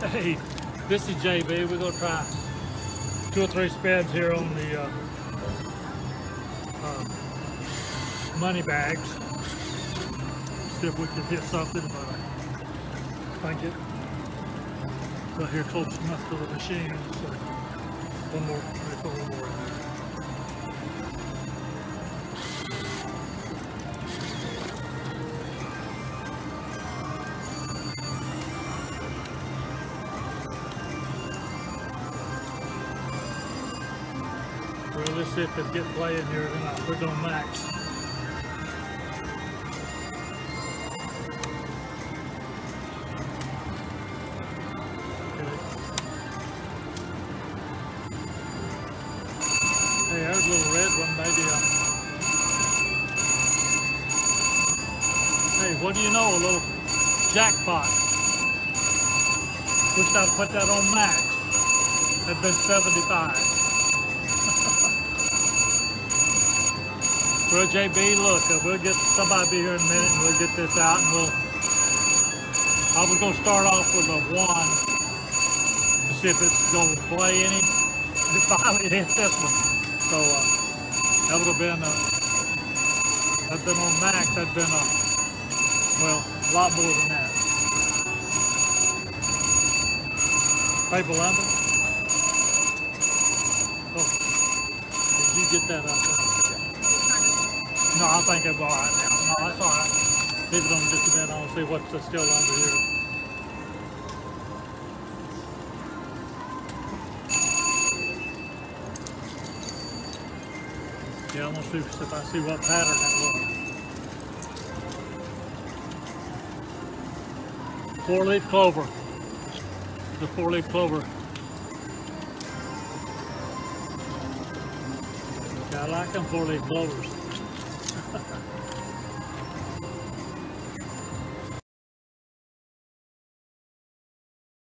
Hey, this is JB. We're gonna try two or three spins here on the uh, uh, money bags. See if we can hit something, but I think it but here close enough to the machine. So one more, one more Well, let's see if it get playing here. I'll put it on max. Hey, there's a little red one, maybe. Uh, hey, what do you know? A little jackpot. Wish I'd put that on max. Had been 75. Well, JB, look, uh, we'll get somebody be here in a minute and we'll get this out and we'll. I was gonna start off with a one to see if it's gonna play any. It finally hit this one, so uh, that would have been uh, that'd been on max. That'd been uh, well, a lot more than that. Paper lumber. Oh, did you get that up? No, I think I'm all right now. No, that's all right. Leave it on just a minute. I'll see what's still under here. Yeah, I'm gonna see if I see what pattern that was. Four-leaf clover. The four-leaf clover. Yeah, I like them four-leaf clovers.